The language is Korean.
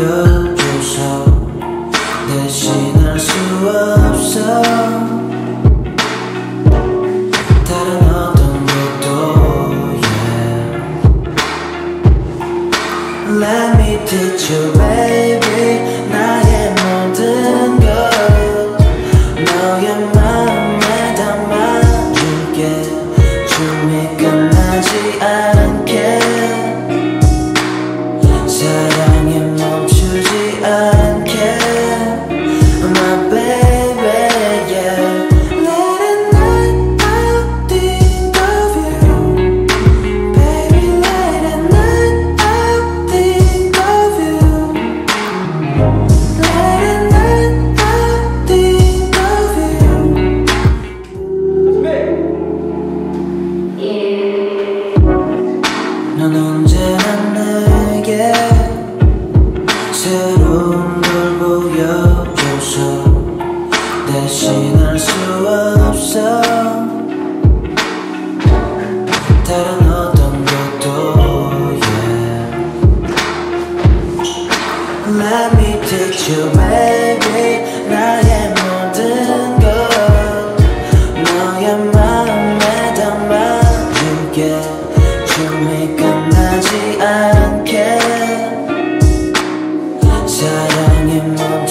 보여줘서 대신할 수 없어 다른 어떤 것도 yeah. Let me teach you baby 넌 언제나 내게 새로운 걸 보여줘서 대신할 수 없어 다른 어떤 것도 yeah. Let me teach you baby 사랑의 멈